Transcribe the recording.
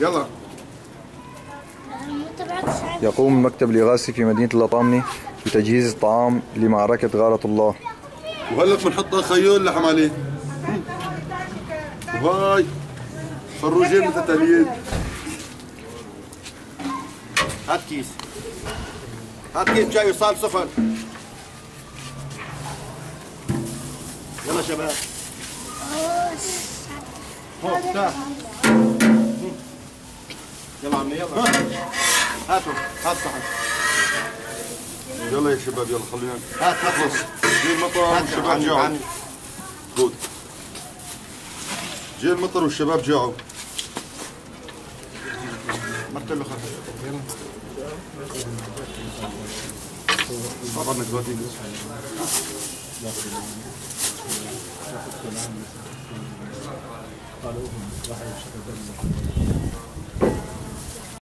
يلا. يقوم المكتب الإغاثي في مدينة اللطامنة بتجهيز الطعام لمعركة غارة الله. وهلا بنحط خيول لحم عليه وهاي خروجين مثل تهليل هات كيس. هات كيس جاي وصال سخن يلا شباب. هو تعال يلا عمي يلا هاتوا هات صحن يلا يا شباب يلا خلينا. هات هات خلص. جي المطر والشباب جاعوا خذ جي المطر والشباب جاعوا مرت له خفيف طبعا دلوقتي قالوا هم واحد شكل